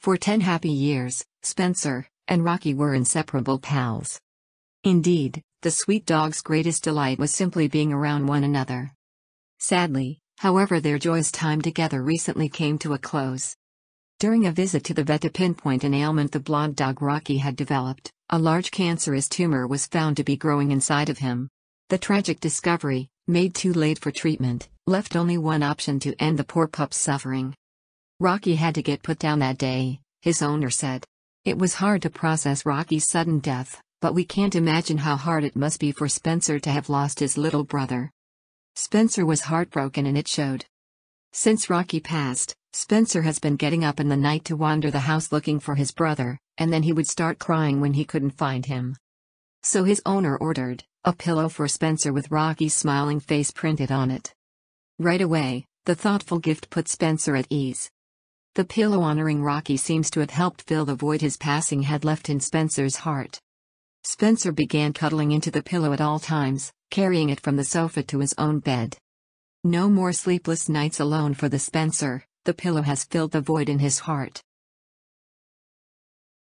For ten happy years, Spencer and Rocky were inseparable pals. Indeed, the sweet dog's greatest delight was simply being around one another. Sadly, however, their joyous time together recently came to a close. During a visit to the vet to pinpoint an ailment the blonde dog Rocky had developed, a large cancerous tumor was found to be growing inside of him. The tragic discovery, made too late for treatment, left only one option to end the poor pup's suffering. Rocky had to get put down that day, his owner said. It was hard to process Rocky's sudden death, but we can't imagine how hard it must be for Spencer to have lost his little brother. Spencer was heartbroken and it showed. Since Rocky passed, Spencer has been getting up in the night to wander the house looking for his brother, and then he would start crying when he couldn't find him. So his owner ordered a pillow for Spencer with Rocky's smiling face printed on it. Right away, the thoughtful gift put Spencer at ease. The pillow honoring Rocky seems to have helped fill the void his passing had left in Spencer's heart. Spencer began cuddling into the pillow at all times, carrying it from the sofa to his own bed. No more sleepless nights alone for the Spencer, the pillow has filled the void in his heart.